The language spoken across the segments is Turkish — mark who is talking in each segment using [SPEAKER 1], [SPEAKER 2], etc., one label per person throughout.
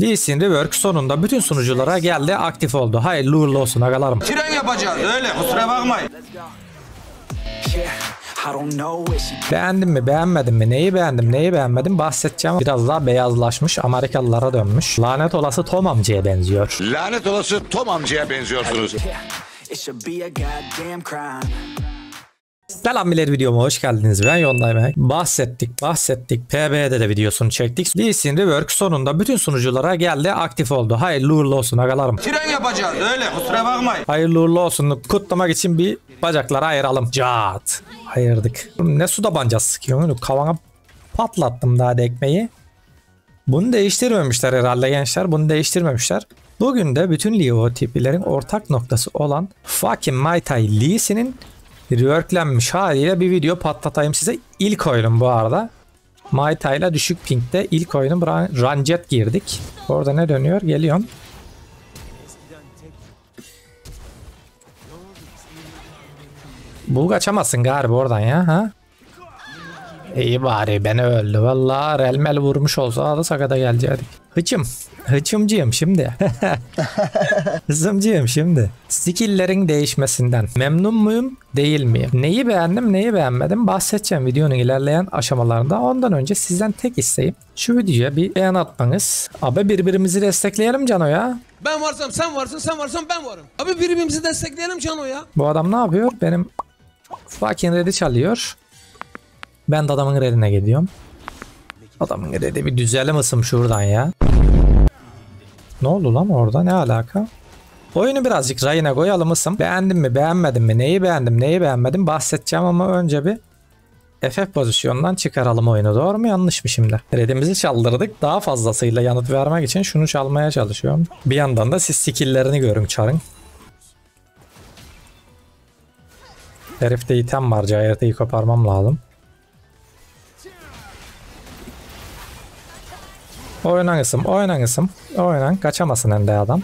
[SPEAKER 1] Lee Sin Rework sonunda bütün sunuculara geldi aktif oldu. Hayırlı uğurlu olsun agalarım.
[SPEAKER 2] Tren yapacağız öyle kusura bakmayın.
[SPEAKER 1] Beğendim mi beğenmedim mi neyi beğendim neyi beğenmedim bahsedeceğim. Biraz daha beyazlaşmış Amerikalılara dönmüş. Lanet olası Tom amcaya benziyor.
[SPEAKER 3] Lanet olası Tom amcaya benziyorsunuz.
[SPEAKER 1] Selam millet videoma hoş geldiniz. Ben Yondayım. Bahsettik bahsettik. PB'de de videosunu çektik. Lee Sin Rework sonunda bütün sunuculara geldi aktif oldu. Hayırlı uğurlu olsun agalarım.
[SPEAKER 2] Tren yapacağız öyle kusura bakmayın.
[SPEAKER 1] Hayırlı uğurlu olsun. Kutlamak için bir bacakları ayıralım. Cat. Ayırdık. Ne su tabancası sıkıyor onu. Kavana patlattım daha da ekmeği. Bunu değiştirmemişler herhalde gençler. Bunu değiştirmemişler. Bugün de bütün Leo tipilerin ortak noktası olan fucking Mai Tai Lee'sinin reworklenmiş haliyle bir video patlatayım size. İlk oyunum bu arada. İle düşük pingde ilk oyunum Ran- Ranjet girdik. Orada ne dönüyor? Geliyorum. Bu kaçamazsın galiba oradan ya ha? İyi bari beni öldü. Valla relmel vurmuş olsa da sakata gelecektik. Hıçım. Hıçımcıyım şimdi. Hızımcıyım şimdi. Skill'lerin değişmesinden memnun muyum değil miyim? Neyi beğendim neyi beğenmedim bahsedeceğim videonun ilerleyen aşamalarında. Ondan önce sizden tek isteğim şu videoya bir beğen atmanız. Abi birbirimizi destekleyelim Cano ya.
[SPEAKER 4] Ben varsam sen varsın, sen varsan ben varım. Abi birbirimizi destekleyelim Cano ya.
[SPEAKER 1] Bu adam ne yapıyor? Benim fucking red'i çalıyor. Ben de adamın red'ine gidiyorum. Adamın red'i bir düzelim ısım şuradan ya. Ne oldu lan orada? Ne alaka? Oyunu birazcık rayına koyalım ısım. Beğendim mi beğenmedim mi? Neyi beğendim neyi beğenmedim bahsedeceğim ama önce bir FF pozisyondan çıkaralım oyunu. Doğru mu yanlış mı şimdi? Red'imizi çaldırdık. Daha fazlasıyla yanıt vermek için şunu çalmaya çalışıyorum. Bir yandan da siz skill'lerini görün çarın. Herifte item var. Cahirteyi koparmam lazım. Oynan ısım, oynan ısım. Oynan. Kaçamasın hem de adam.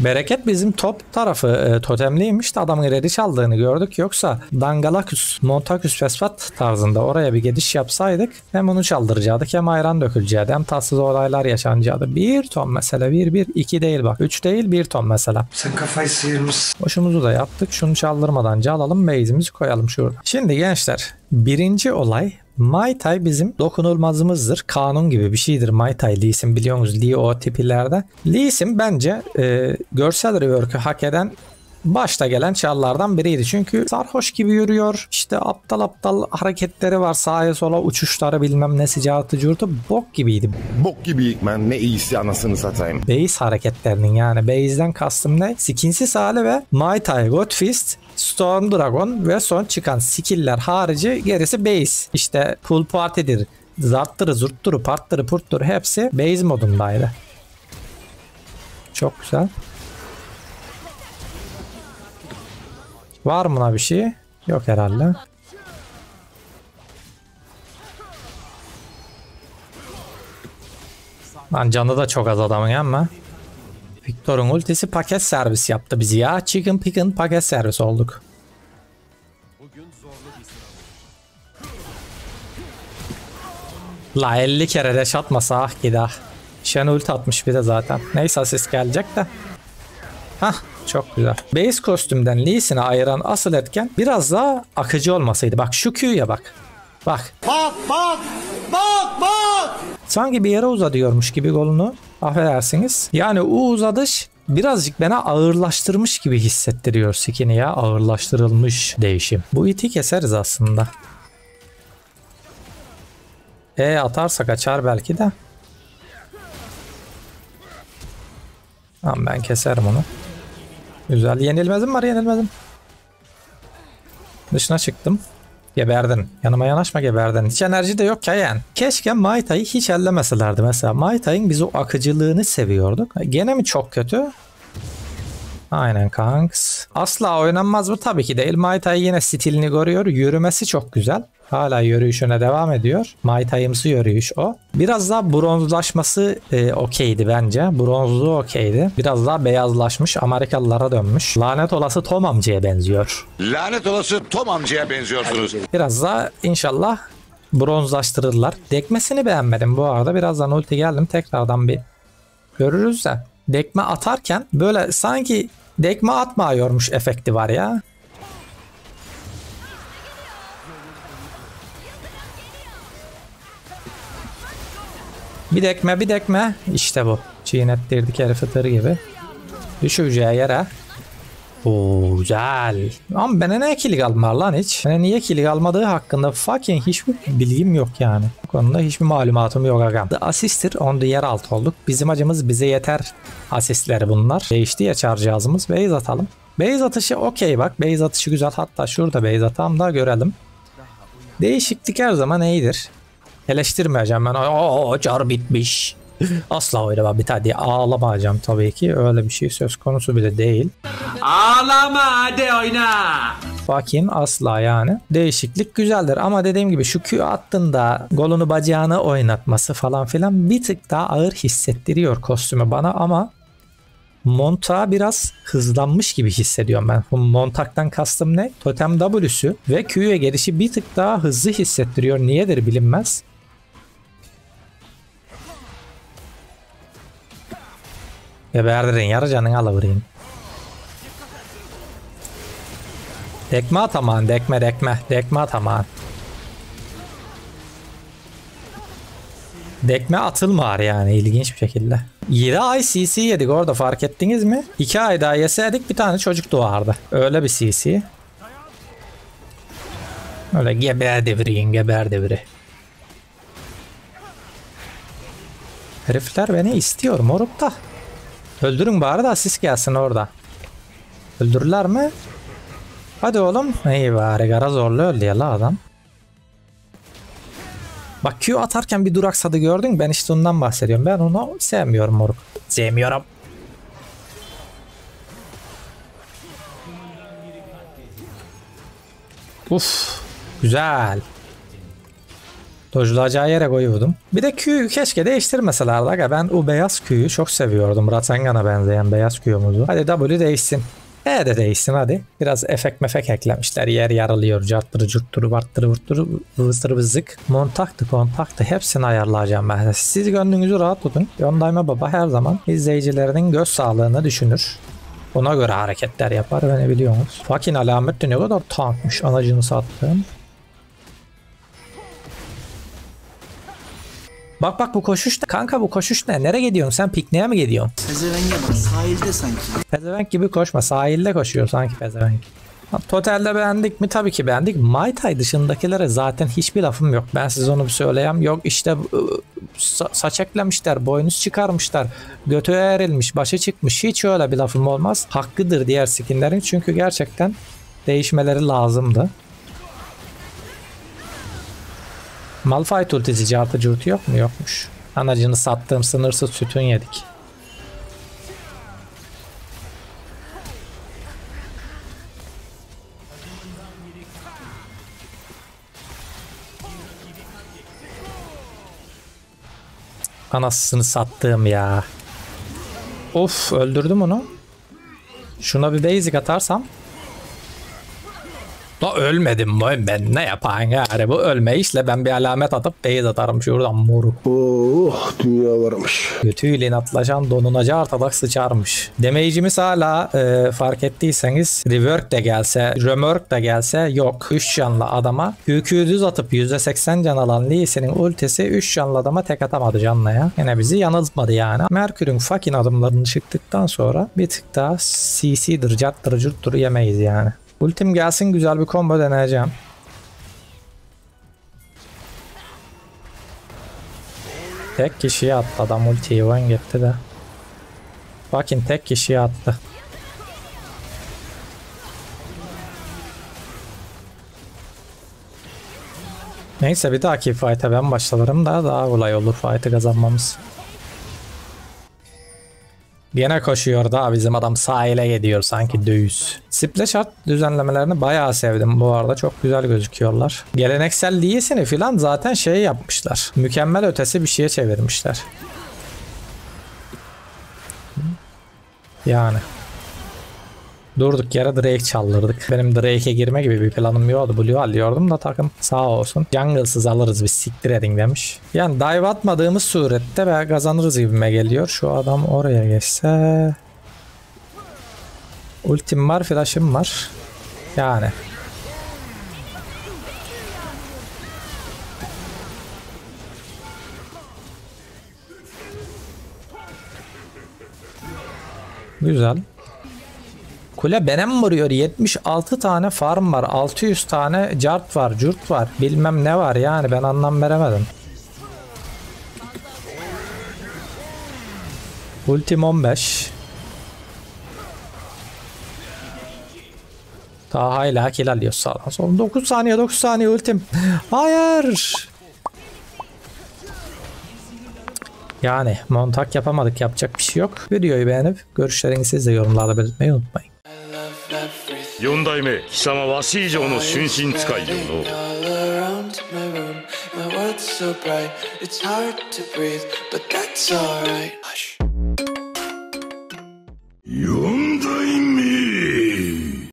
[SPEAKER 1] Bereket bizim top tarafı e, totemliymiş de adamın redi çaldığını gördük. Yoksa Dangalaküs, Montaküs Fesfat tarzında oraya bir gidiş yapsaydık hem onu çaldıracaktık hem ayran döküleceğiydi hem tatsız olaylar yaşanacaktı. Bir ton mesela bir bir iki değil bak. Üç değil bir ton mesela.
[SPEAKER 5] Sen kafayı sıyırmışsın.
[SPEAKER 1] Hoşumuzu da yaptık. Şunu çaldırmadan alalım. Base'imizi koyalım şurada. Şimdi gençler birinci olay Mai Tai bizim dokunulmazımızdır. Kanun gibi bir şeydir Mai Tai Lee Sin biliyorsunuz Lee o tipilerde. Lee Sin bence e, görsel rework'ü hak eden başta gelen çarlardan biriydi. Çünkü sarhoş gibi yürüyor. İşte aptal aptal hareketleri var. Sağa sola uçuşları bilmem ne sıcağı curtu bok gibiydi.
[SPEAKER 6] Bok gibi ben ne iyisi anasını satayım.
[SPEAKER 1] Base hareketlerinin yani base'den kastım ne? Skinsiz hali ve Mai Tai, God Fist, Storm Dragon ve son çıkan skill'ler harici gerisi base. İşte Pool Party'dir, zarttırı, zurtturu, parttırı, purtturu hepsi base modundaydı. Çok güzel. Var mı bir şey? Yok herhalde. Lan canı da çok az adamın ama. Victor'un ultisi paket servis yaptı bizi ya. Chicken Pick'in paket servis olduk. La 50 kere de atmasa ah gidah. Shen ulti atmış bir de zaten. Neyse asist gelecek de. Hah çok güzel. Base kostümden Lee Sin'i ayıran asıl etken biraz daha akıcı olmasıydı. Bak şu Q'ya bak. Bak. Bak bak bak bak. Sanki bir yere uzatıyormuş gibi kolunu. Affedersiniz. Yani o uzadış birazcık bana ağırlaştırmış gibi hissettiriyor skin'i ya. Ağırlaştırılmış değişim. Bu iti keseriz aslında. E atarsa kaçar belki de. Tamam ben keserim onu. Güzel. Yenilmezim var yenilmezim. Dışına çıktım. Geberdin. Yanıma yanaşma geberdin. Hiç enerji de yok Kayen. Keşke Mai Tai'yi hiç ellemeselerdi mesela. Mai Tai'nin biz o akıcılığını seviyorduk. Gene mi çok kötü? Aynen kanks. Asla oynanmaz mı? Tabii ki değil. Mai Tai yine stilini koruyor. Yürümesi çok güzel. Hala yürüyüşüne devam ediyor. Mai Tai'ımsı yürüyüş o. Biraz daha bronzlaşması e, okeydi bence. Bronzluğu okeydi. Biraz daha beyazlaşmış. Amerikalılara dönmüş. Lanet olası Tom amcaya benziyor.
[SPEAKER 3] Lanet olası Tom amcaya benziyorsunuz.
[SPEAKER 1] Biraz daha inşallah bronzlaştırırlar. Dekmesini beğenmedim bu arada. Birazdan ulti geldim. Tekrardan bir görürüz de. Dekme atarken böyle sanki dekme atmıyormuş efekti var ya. Bir dekme bir dekme. İşte bu. Çiğnettirdik herifi tır gibi. Düşeceği yere. Oo güzel. Ama bana ne kill almar lan hiç? Bana niye kill almadığı hakkında fucking hiçbir bilgim yok yani. Bu konuda hiçbir malumatım yok agam. The assistir on the yer alt olduk. Bizim acımız bize yeter asistleri bunlar. Değişti ya çarcağızımız. Base atalım. Base atışı okey bak. Base atışı güzel. Hatta şurada base atalım da görelim. Değişiklik her zaman iyidir. Eleştirmeyeceğim ben. Oo çar bitmiş. Asla oynamam bir tane diye ağlamayacağım tabii ki. Öyle bir şey söz konusu bile değil.
[SPEAKER 2] Ağlama hadi oyna.
[SPEAKER 1] Bakayım asla yani. Değişiklik güzeldir ama dediğim gibi şu Q attığında golunu bacağını oynatması falan filan bir tık daha ağır hissettiriyor kostümü bana ama Monta biraz hızlanmış gibi hissediyorum ben. Bu montaktan kastım ne? Totem W'sü ve Q'ye gelişi bir tık daha hızlı hissettiriyor. Niyedir bilinmez. Geberdirin yarı canını alıvereyim. Dekme ataman, dekme dekme, dekme ataman. Dekme atılmar yani ilginç bir şekilde. 7 ay CC yedik orada fark ettiniz mi? 2 ay daha yeseydik bir tane çocuk doğardı. Öyle bir CC. Öyle geber devriyin geber devri. Herifler beni istiyor moruk da. Öldürün bari da asist gelsin orada. Öldürürler mi? Hadi oğlum. İyi bari gara zorlu öldü ya la adam. Bak Q atarken bir duraksadı gördün ben işte ondan bahsediyorum. Ben onu sevmiyorum moruk. Sevmiyorum. Uf güzel. Dojlayacağı yere koyuyordum. Bir de Q'yu keşke değiştirmeselerdi. Aga ben o beyaz Q'yu çok seviyordum. Rasengan'a benzeyen beyaz Q'muzu. Hadi W değişsin. E de değişsin hadi. Biraz efekt mefek eklemişler. Yer yarılıyor. Carttırı cırttırı varttırı vırttırı vıztırı vızık. Montaktı kontaktı. Hepsini ayarlayacağım ben. Siz gönlünüzü rahat tutun. Yondayma Baba her zaman izleyicilerinin göz sağlığını düşünür. Ona göre hareketler yapar. Beni biliyorsunuz. Fucking alamet ne kadar tankmış anacını sattığım. Bak bak bu koşuş ne? Kanka bu koşuş ne? Nereye gidiyorsun? Sen pikniğe mi gidiyorsun?
[SPEAKER 5] Pezevenge bak sahilde sanki.
[SPEAKER 1] Pezevenk gibi koşma. Sahilde koşuyor sanki pezevenk. Totalde beğendik mi? Tabii ki beğendik. Muay Thai dışındakilere zaten hiçbir lafım yok. Ben size onu bir söyleyeyim. Yok işte ıı, sa- saç eklemişler, boynuz çıkarmışlar, götü eğrilmiş, başı çıkmış. Hiç öyle bir lafım olmaz. Hakkıdır diğer skinlerin. Çünkü gerçekten değişmeleri lazımdı. Malphite ultisi cartı curtu yok mu? Yokmuş. Anacını sattığım sınırsız sütün yedik. Anasını sattığım ya. Of öldürdüm onu. Şuna bir basic atarsam. La ölmedim bu ben ne yapayım yani bu ölme işle ben bir alamet atıp base atarım şuradan moruk.
[SPEAKER 6] Oh dünya varmış.
[SPEAKER 1] Götüyle inatlaşan donunaca ortadak sıçarmış. Damage'imiz hala e, fark ettiyseniz rework de gelse, remork de gelse yok. 3 canlı adama QQ düz atıp %80 can alan Lee Sin'in ultisi 3 canlı adama tek atamadı canlıya. Yine bizi yanıltmadı yani. Merkür'ün fucking adımlarını çıktıktan sonra bir tık daha CC'dir, cattır, curttur yemeyiz yani. Ultim gelsin güzel bir combo deneyeceğim. Tek kişiye attı adam ultiyi van gitti de. Bakın tek kişiye attı. Neyse bir dahaki fight'a ben başlarım da daha kolay olur fight'ı kazanmamız. Gene koşuyor da bizim adam sahile gidiyor sanki dövüş. Splash art düzenlemelerini bayağı sevdim bu arada çok güzel gözüküyorlar. Geleneksel diyesini filan zaten şey yapmışlar. Mükemmel ötesi bir şeye çevirmişler. Yani. Durduk yere Drake çaldırdık. Benim Drake'e girme gibi bir planım yoktu. Blue alıyordum da takım sağ olsun. Jungle'sız alırız biz siktir edin demiş. Yani dive atmadığımız surette be kazanırız gibime geliyor. Şu adam oraya geçse... Ultim var, flash'ım var. Yani. Güzel. Kule bana mı vuruyor? 76 tane farm var. 600 tane cart var. Curt var. Bilmem ne var yani. Ben anlam veremedim. Ultim 15. Daha hala kill alıyor sağdan soldan. 9 saniye 9 saniye ultim. Hayır. Yani montak yapamadık yapacak bir şey yok. Videoyu beğenip görüşlerinizi de yorumlarda belirtmeyi unutmayın.
[SPEAKER 7] 四代目貴様わし以上の春心使いよの。
[SPEAKER 8] All